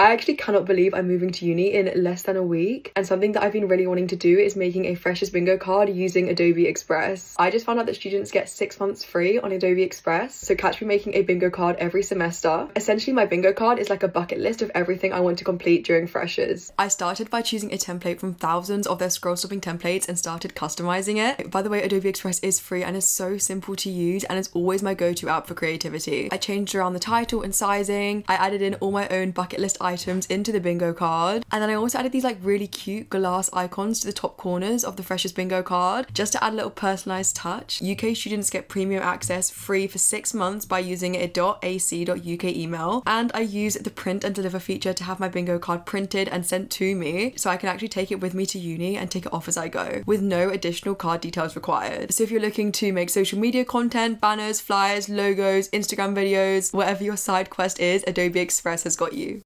I actually cannot believe I'm moving to uni in less than a week and something that I've been really wanting to do is making a freshers bingo card using Adobe Express. I just found out that students get six months free on Adobe Express so catch me making a bingo card every semester. Essentially my bingo card is like a bucket list of everything I want to complete during freshers. I started by choosing a template from thousands of their scroll stopping templates and started customizing it. By the way Adobe Express is free and is so simple to use and it's always my go-to app for creativity. I changed around the title and sizing. I added in all my own bucket list items into the bingo card. And then I also added these like really cute glass icons to the top corners of the Freshers Bingo card just to add a little personalized touch. UK students get premium access free for six months by using a .ac.uk email. And I use the print and deliver feature to have my bingo card printed and sent to me so I can actually take it with me to uni and take it off as I go with no additional card details required. So if you're looking to make social media content, banners, flyers, logos, Instagram videos, whatever your side quest is, Adobe Express has got you.